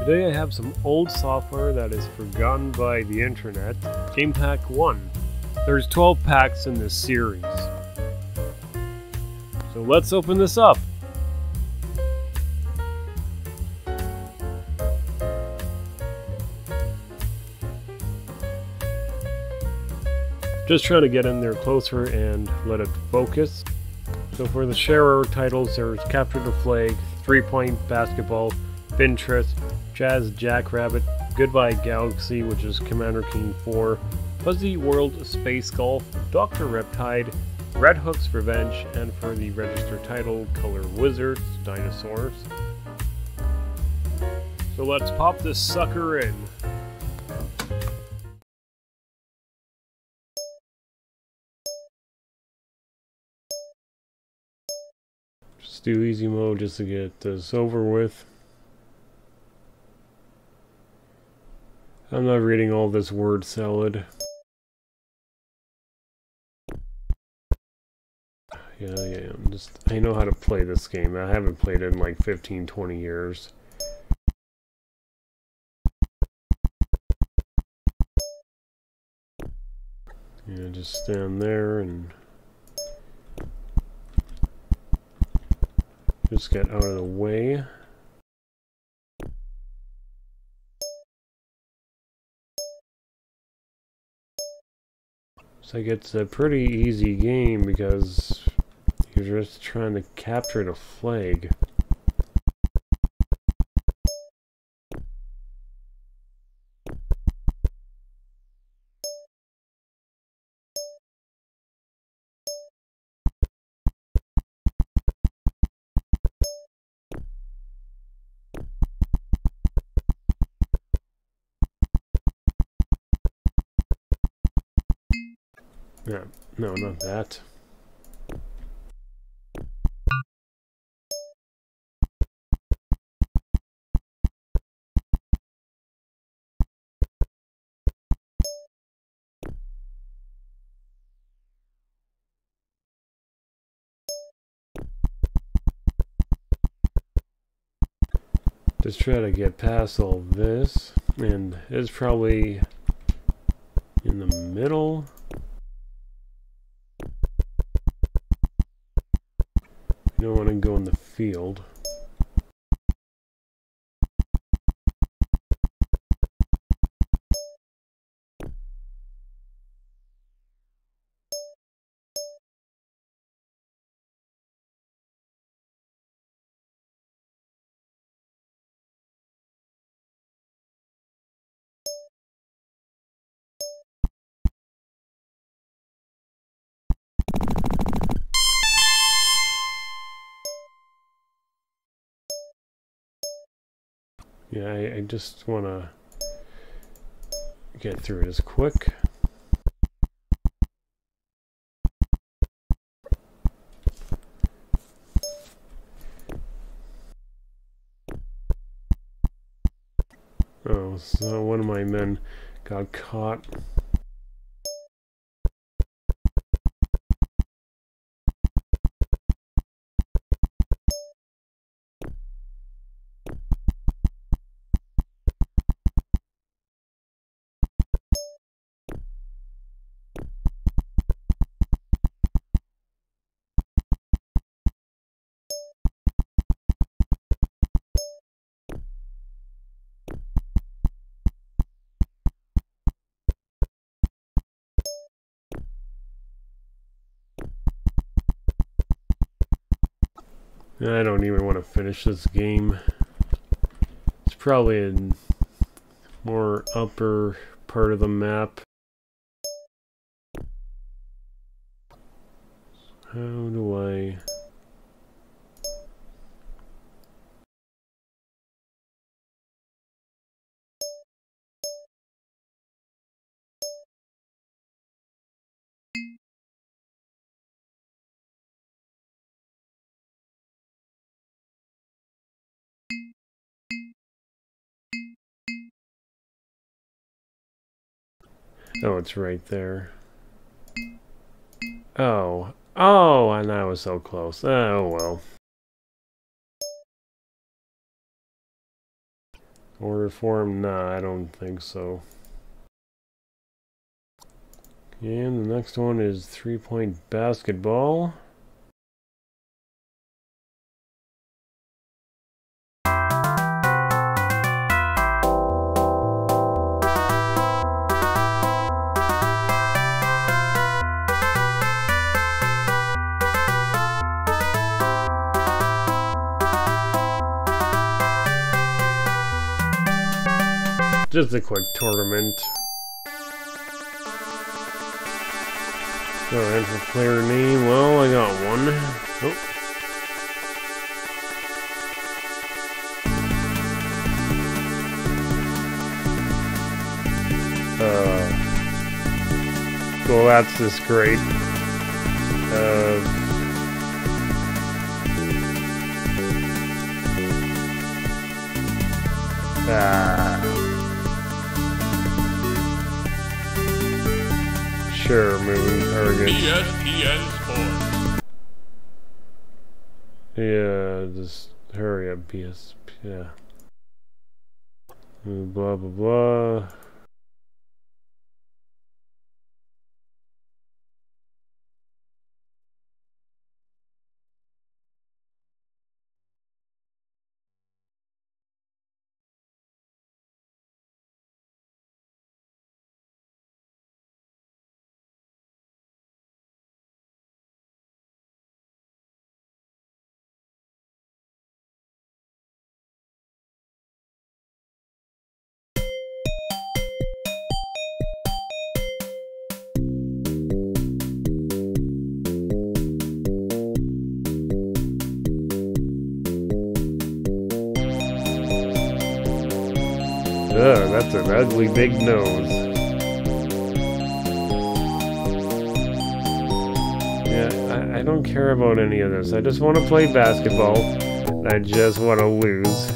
Today I have some old software that is forgotten by the internet, Game Pack 1. There's 12 packs in this series. So let's open this up. Just trying to get in there closer and let it focus. So for the shareware titles, there's Capture the Flag, Three Point Basketball, Fintris, Jazz Jackrabbit, Goodbye Galaxy, which is Commander Keen 4, Fuzzy World Space Golf, Dr. Riptide, Redhook's Revenge, and for the register title, Color Wizards, Dinosaurs. So let's pop this sucker in. Just do easy mode just to get this over with. I'm not reading all this word salad. Yeah, yeah, I'm just, I know how to play this game. I haven't played it in like 15, 20 years. Yeah, just stand there and just get out of the way. It's like it's a pretty easy game because you're just trying to capture the flag. That. Just try to get past all this, and it's probably in the You don't want to go in the field. Yeah, I, I just want to get through it as quick. Oh, so one of my men got caught. I don't even want to finish this game. It's probably in more upper part of the map. How do I... Oh, it's right there. Oh. Oh, and I was so close. Oh, well. Order form? Nah, I don't think so. And the next one is three point basketball. Just a quick tournament. So enter player name. Well, I got one. Oh. Uh, well, that's just great. Uh, ah. Sure, moving targets. ESPN Sports. Yeah, just hurry up, BS. Yeah. Blah, blah, blah. Ugh, that's an ugly big nose. Yeah, I, I don't care about any of this. I just want to play basketball. I just want to lose.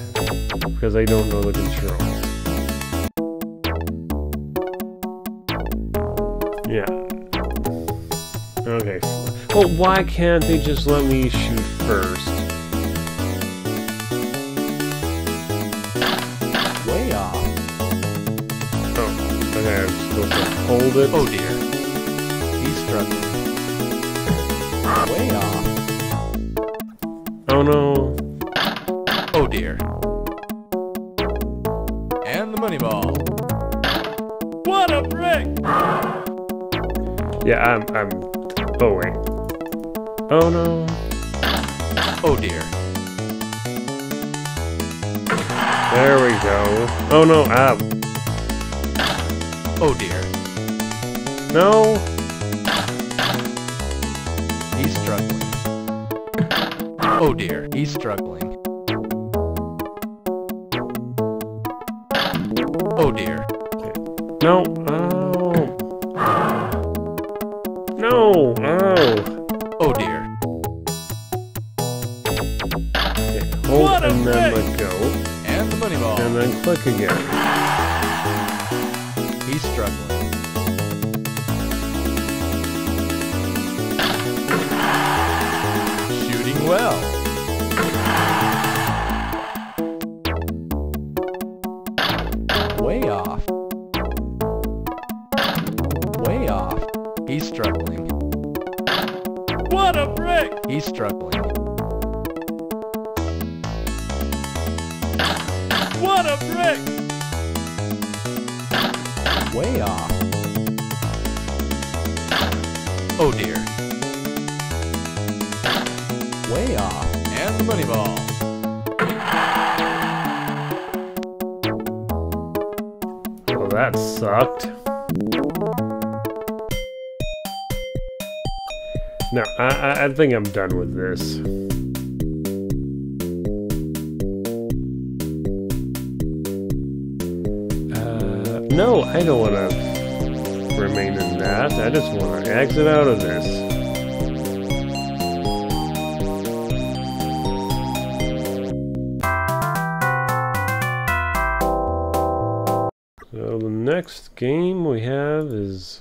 Because I don't know the controls. Yeah. Okay. Well, why can't they just let me shoot first? To hold. Oh dear. He's struggling. Way off. Oh no. Oh dear. And the money ball. What a brick! Yeah, I'm, I'm, oh wait. Oh no. Oh dear. There we go. Oh no, ah, Oh dear. No. He's struggling. Oh dear. He's struggling. Oh dear. No, oh. No, oh. Oh dear. Okay, hold What a and then let go. And the money ball. And then click again. Oh dear. Way off. And the money ball. Oh, that sucked. No, I, I, I think I'm done with this. Uh, no, I don't want to remain in that. I just want to exit out of this. So the next game we have is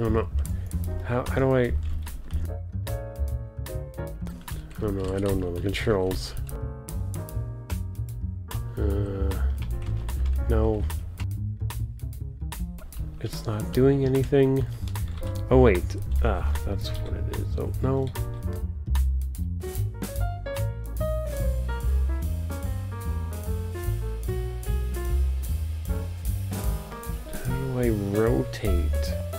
Fintris. don't know. How, how do I... I don't know, I don't know the controls. Uh, no. It's not doing anything. Oh wait, ah, that's what it is. Oh, no. How do I rotate?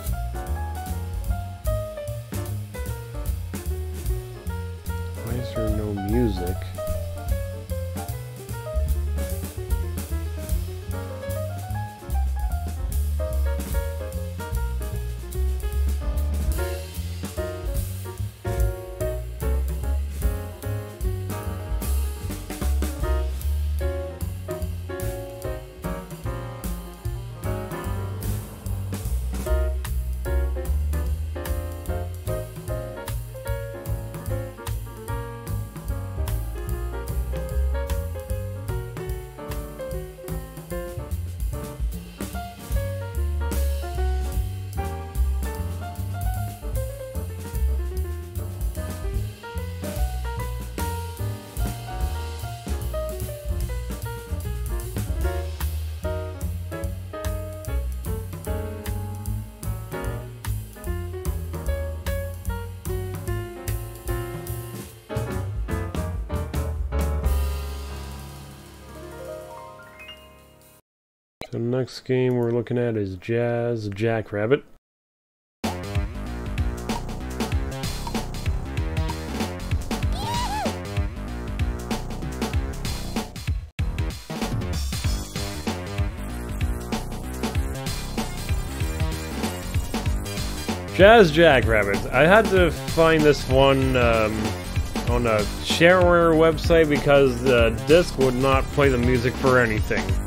Next game we're looking at is Jazz Jackrabbit. Jazz Jackrabbit. I had to find this one um, on a shareware website because the disc would not play the music for anything.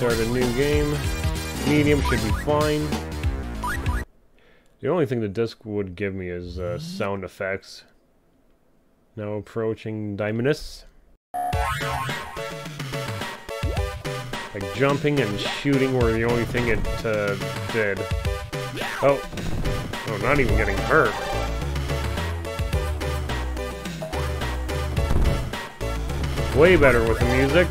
Start a new game. Medium should be fine. The only thing the disc would give me is uh, sound effects. Now approaching Diamondus. Like jumping and shooting were the only thing it uh, did. Oh. Oh, not even getting hurt. Way better with the music.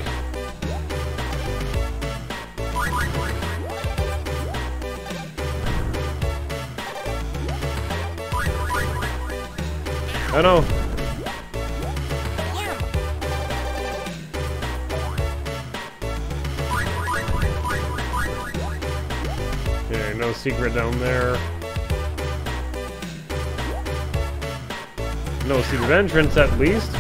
I know. Yeah, no secret down there. No secret entrance, at least.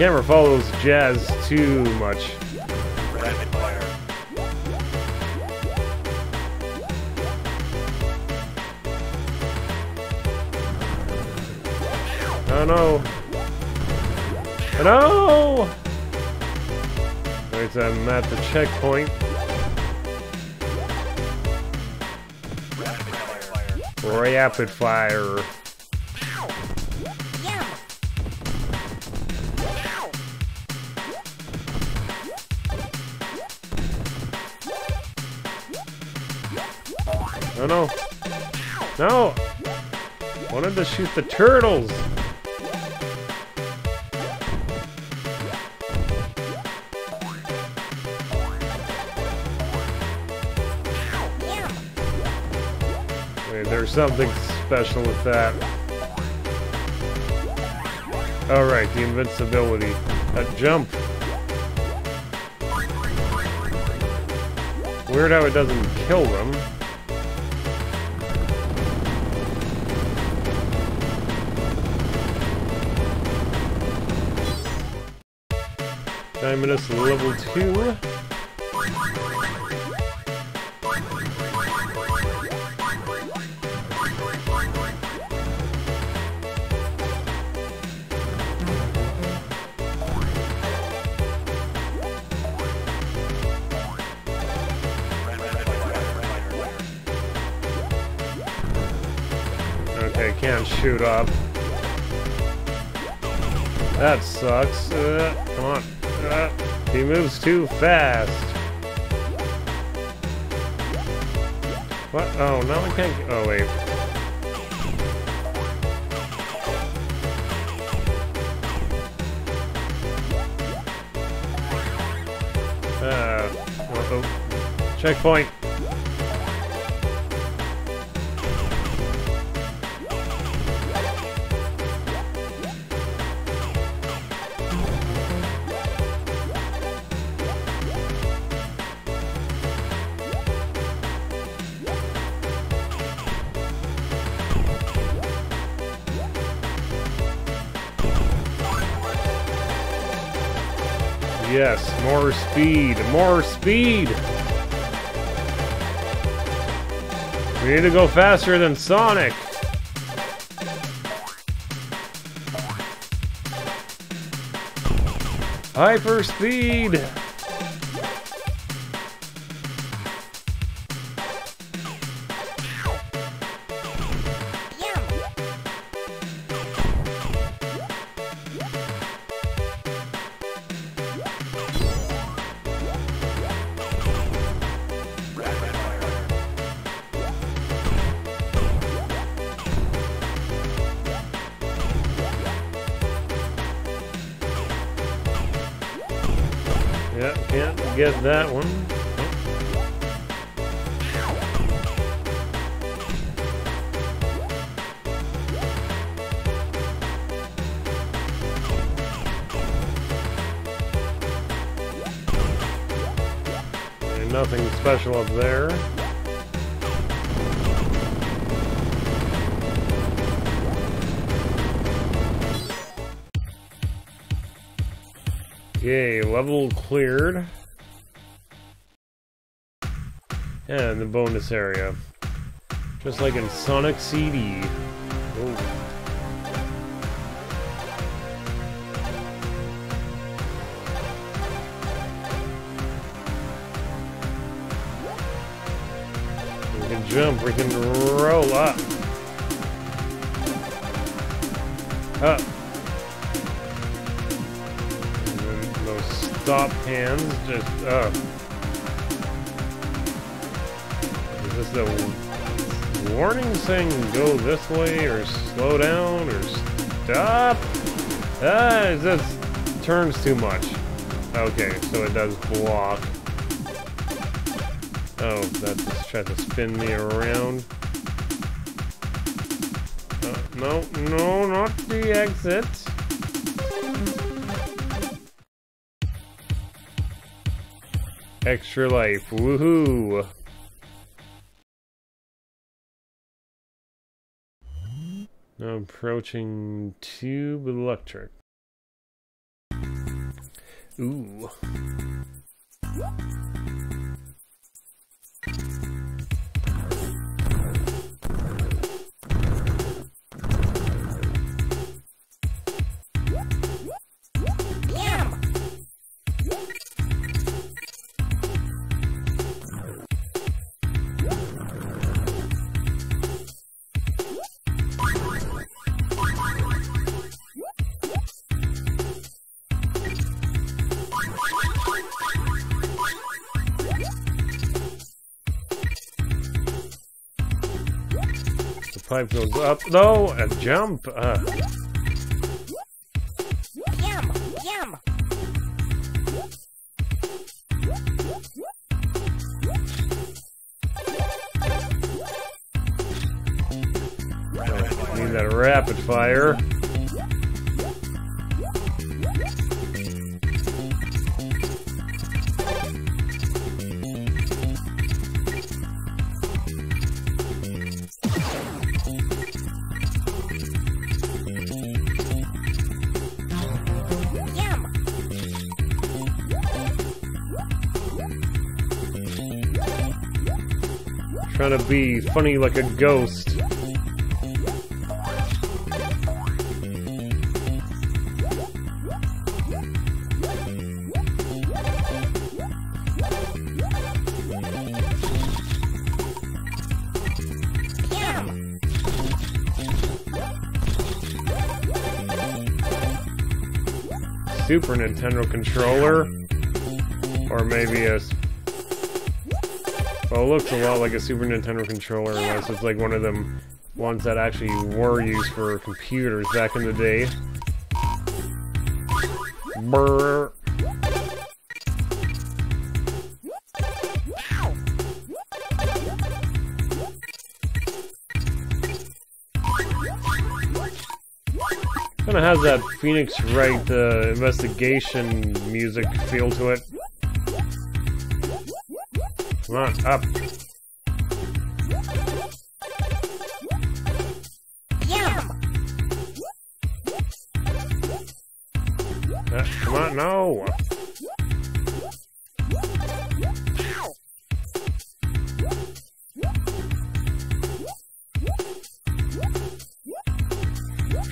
Yeah, I can't follow those jazz too much. Oh no! Oh no! Wait, I'm at the checkpoint. Rapid fire. Rapid fire. Oh no! No! Wanted to shoot the turtles! Wait, there's something special with that. Alright, the invincibility. That jump. Weird how it doesn't kill them. two. Okay, can't shoot up. That sucks. Uh, come on. Uh he moves too fast. What? Oh, no, I can't. Oh, wait. Uh, uh oh. Checkpoint. Speed, more speed! We need to go faster than Sonic! Hyper speed! Get that one. Nothing special up there. Okay, level cleared. And the bonus area. Just like in Sonic CD. We can jump, we can roll up. Up. And then those stop hands just up. Is this the warning saying go this way or slow down or stop? Ah, it just turns too much. Okay, so it does block. Oh, that just tried to spin me around. Uh, no, no, not the exit. Extra life, woohoo! Now approaching Tubelectric. Ooh. Pipe goes up. No, a jump. Uh, Yum, yum. need that rapid fire. to be funny like a ghost. Super Nintendo controller, or maybe a it looks a lot like a Super Nintendo controller unless it's like one of them ones that actually were used for computers back in the day. Brr. Kind of has that Phoenix Wright uh, investigation music feel to it. On, up. Yum! Uh, come on, no.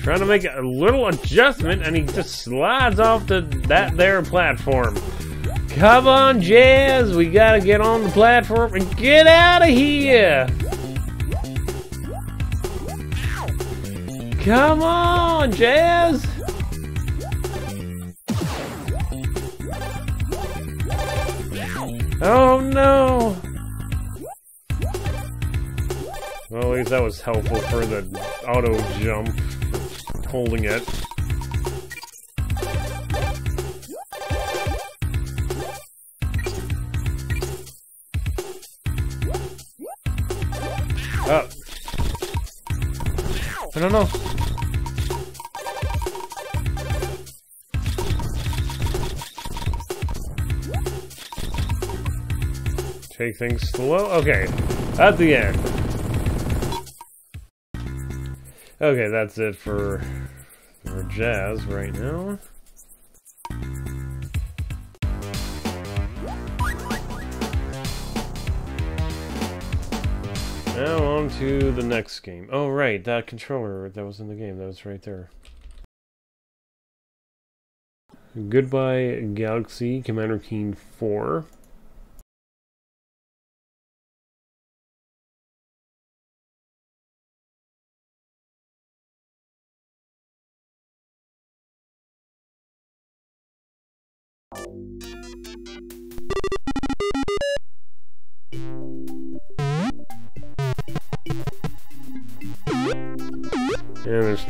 Trying to make a little adjustment, and he just slides off the that there platform. Come on, Jazz, we gotta get on the platform and get out of here. Come on, Jazz. Oh no! Well, at least that was helpful for the auto jump, holding it. Don't know. Take things slow. Okay, at the end. Okay, that's it for for jazz right now. To the next game. Oh right, that controller that was in the game, that was right there. Goodbye Galaxy Commander Keen 4.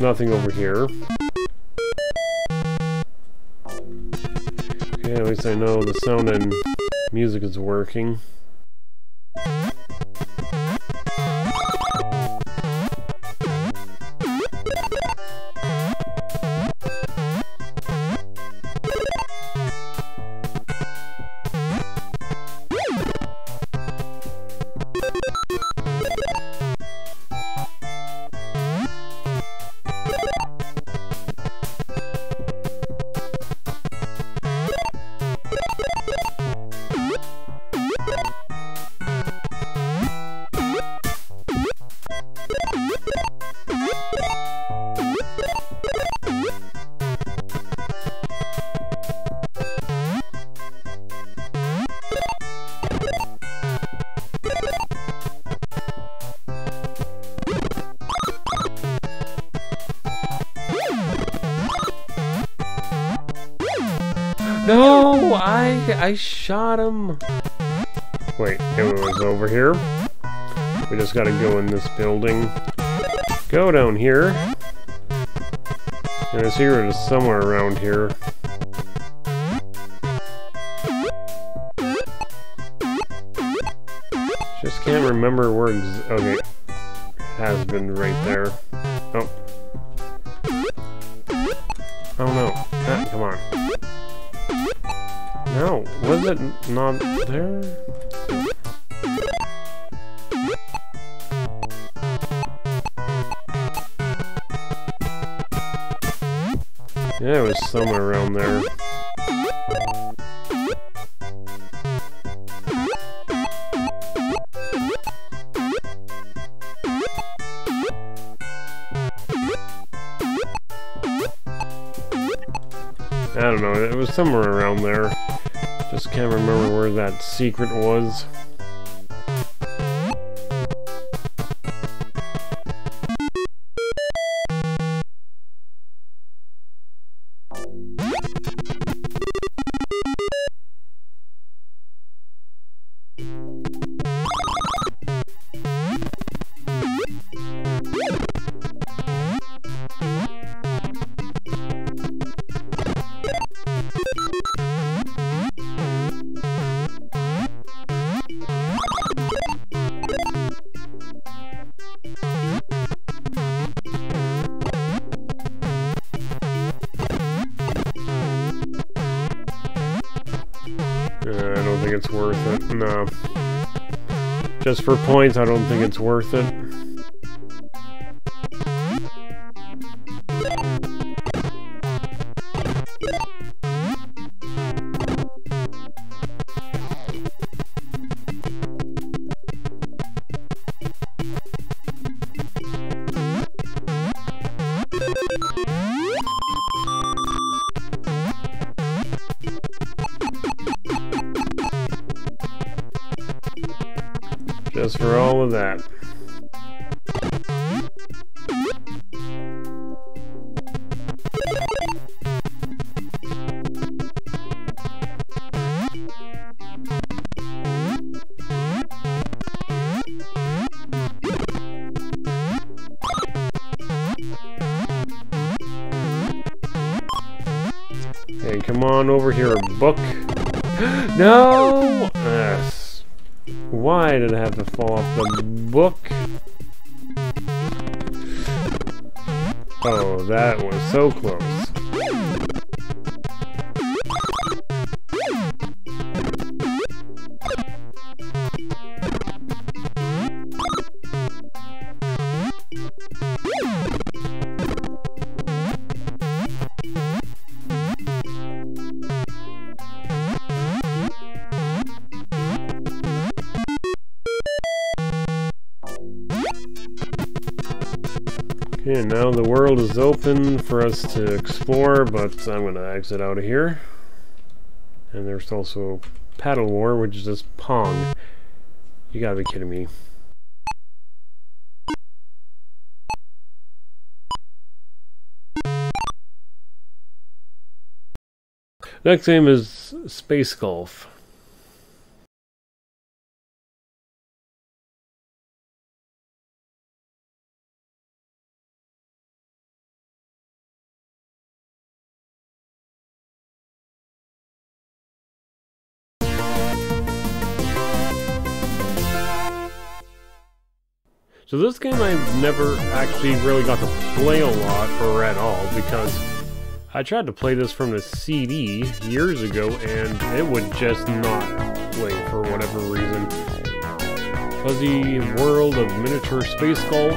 Nothing over here. Okay, at least I know the sound and music is working. Shot him. Wait, it was over here. We just gotta go in this building. Go down here. And it's here, it is somewhere around here. Just can't remember where. Okay, has been right there. It not there? Yeah, it was somewhere around there. I don't know, it was somewhere around there. Can't remember where that secret was. Uh, it's worth it. No. Just for points, I don't think it's worth it. Book. no! Yes. Why did I have to fall off the book? Oh, that was so close. The world is open for us to explore, but I'm gonna exit out of here. And there's also Paddle War, which is just Pong. You gotta be kidding me. Next game is Space Golf. So this game I've never actually really got to play a lot or at all because I tried to play this from the CD years ago and it would just not play for whatever reason. Fuzzy World of Miniature Space Golf.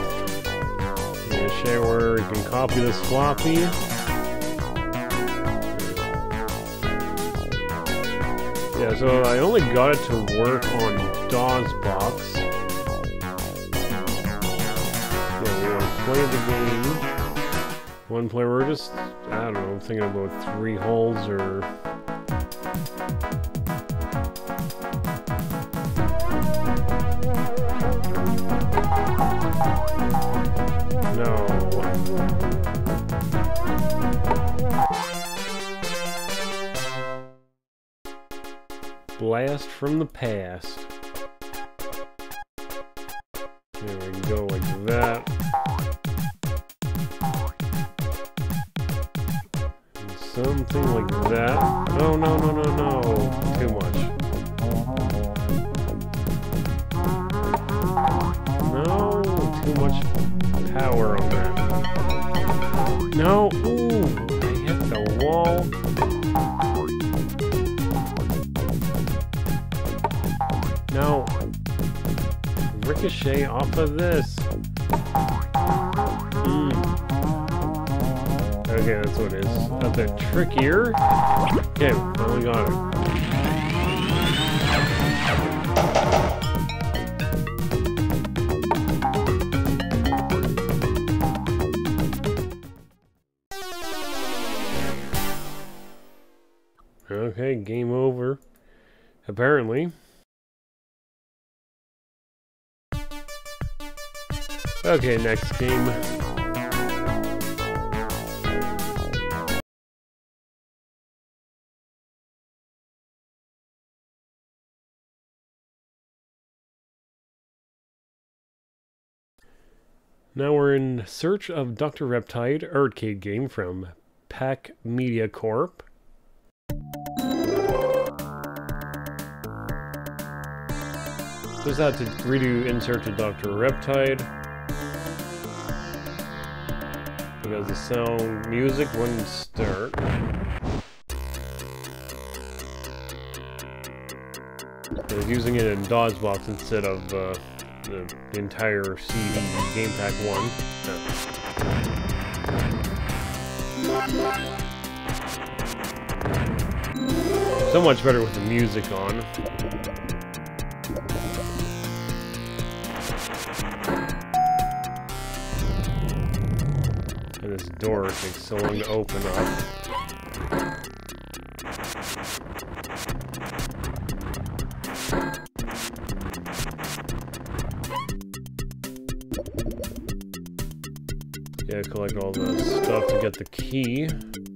Yeah, shareware you can copy this floppy. Yeah, so I only got it to work on DOSBox. Play the game. One player, we're just, I don't know, thinking about three holes or... No. Blast from the past. No, no, no, no, no. Too much. No, too much power on that. No, ooh, I hit the wall. No. Ricochet off of this. Okay, that's what it is. That's A bit trickier. Okay, finally got it. Okay, game over. Apparently. Okay, next game. Now we're in search of Dr. Riptide arcade game from Pack Media Corp. Just had to redo insert to Dr. Riptide. Because the sound music wouldn't start. I was using it in DOSBox instead of uh, the, entire CD Game Pack 1. So much better with the music on. And this door takes so long to open up. Collect all the stuff to get the key.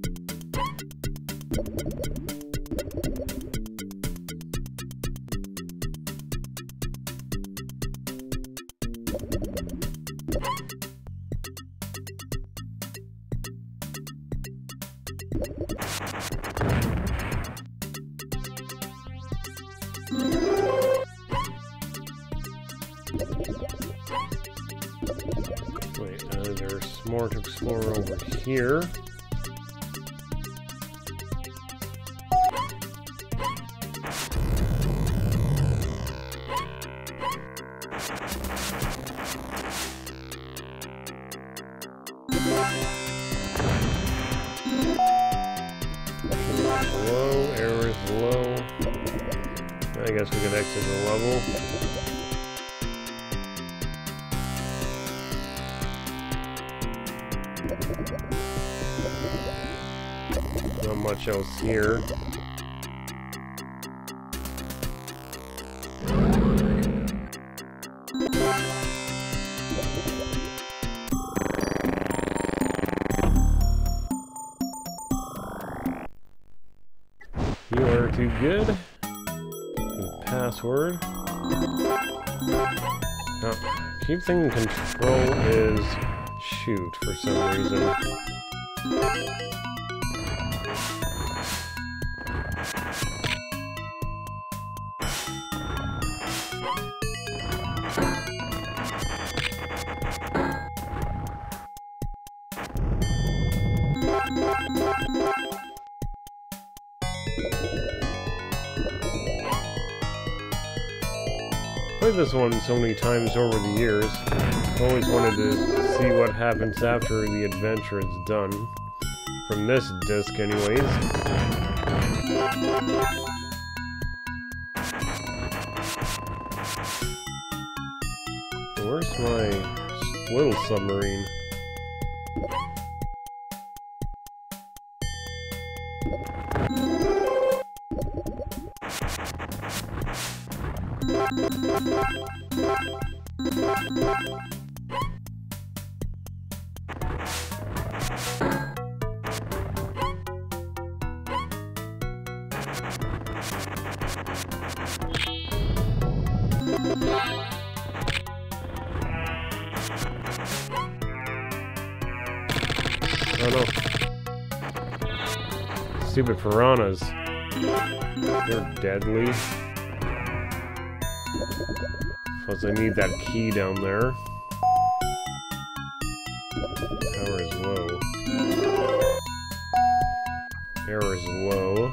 Low, air is low. I guess we can exit the level. Not much else here. Keep thinking control is shoot for some reason. This one so many times over the years. Always wanted to see what happens after the adventure is done. From this disc, anyways. Where's my little submarine? Stupid piranhas. They're deadly. Plus I need that key down there. Power is low. Error is low.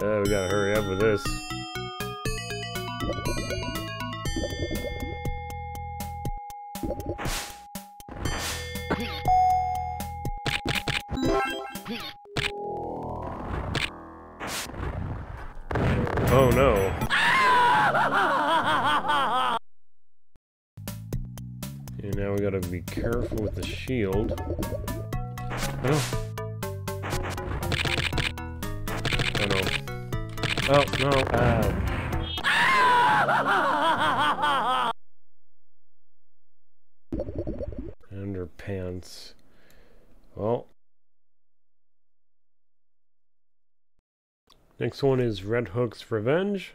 Uh, we gotta hurry up with this. Oh no. Gotta be careful with the shield. Oh. Oh no. Oh no, ow. Underpants. Well. Next one is Redhook's Revenge.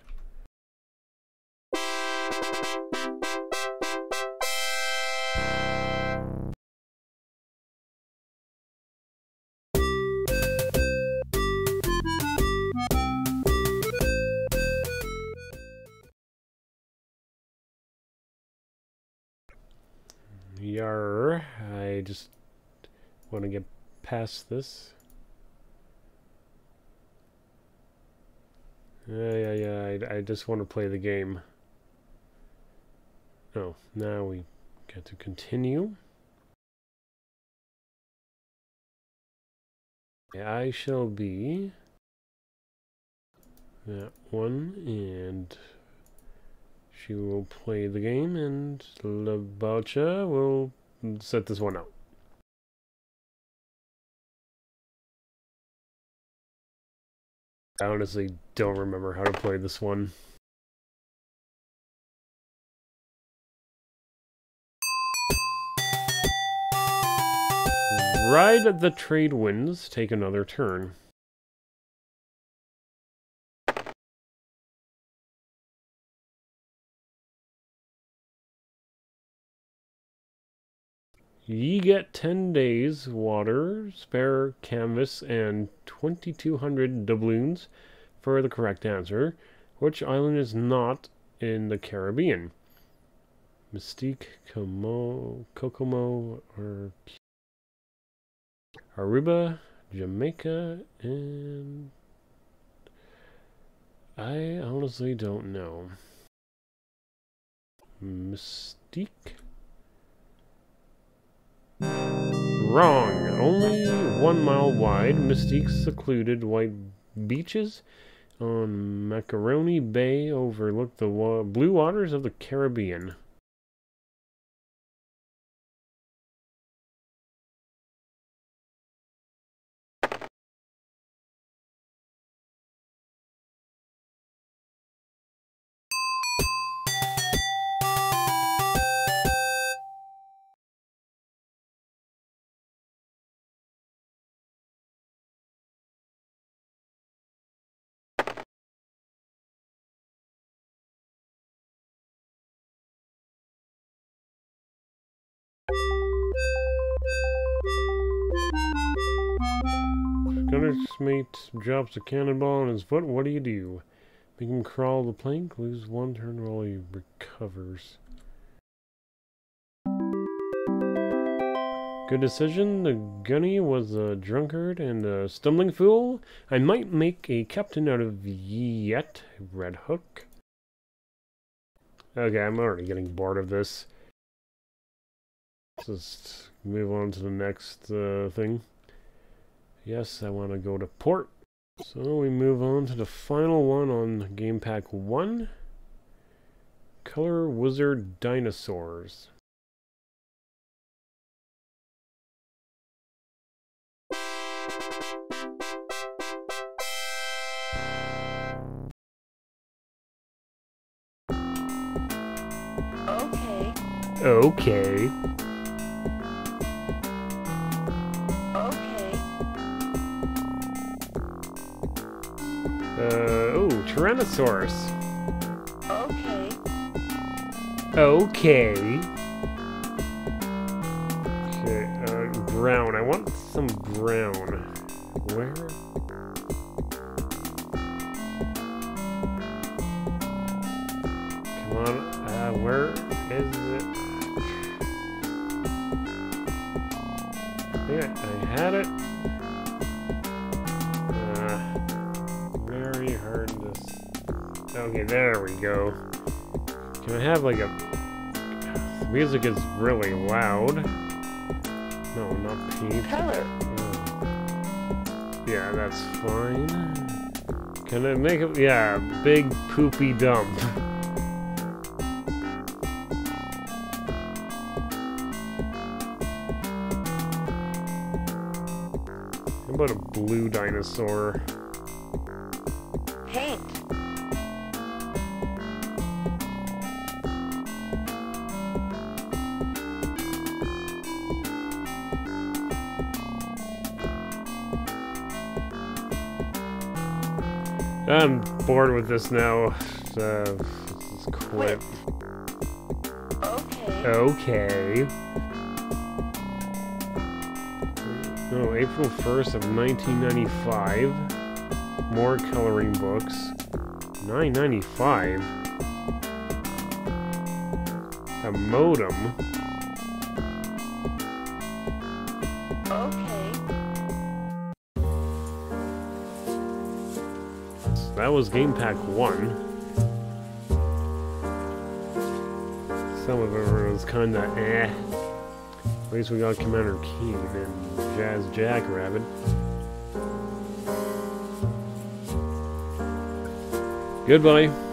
Past this. Yeah, yeah, yeah. I, I just want to play the game. Oh, now we get to continue. I shall be that one, and she will play the game, and Labacha will set this one up. I honestly don't remember how to play this one. Ride the trade winds, take another turn. Ye get 10 days, water, spare canvas, and 2,200 doubloons for the correct answer. Which island is not in the Caribbean? Mustique, Como, Kokomo, or Aruba, Jamaica, and I honestly don't know. Mustique? Wrong. Only one mile wide, Mustique's secluded white beaches on Macaroni Bay overlook the wa blue waters of the Caribbean. Gunner's mate drops a cannonball on his foot. What do you do? Make him crawl the plank, lose one turn while he recovers. Good decision. The gunny was a drunkard and a stumbling fool. I might make a captain out of yet, Red Hook. Okay, I'm already getting bored of this. Let's just move on to the next uh, thing. Yes, I want to go to port. So we move on to the final one on Game Pack 1. Color Wizard Dinosaurs. Okay. Okay. Okay. Tyrannosaurus. Okay. Okay. Okay, uh, brown. I want some brown. Where? Come on, uh, where is it? I think I, I had it. Uh, very hard to... Okay, there we go. Can I have like a... The music is really loud. No, not pink. Color. Oh. Yeah, that's fine. Can I make it? Yeah, big poopy dump. How about a blue dinosaur? I'm bored with this now. Uh, let's quit. Okay. Okay. Oh, April 1st of 1995. More coloring books. 995. A modem. Was Game Pack 1. Some of it was kinda eh. At least we got Commander Keen and Jazz Jackrabbit. Goodbye.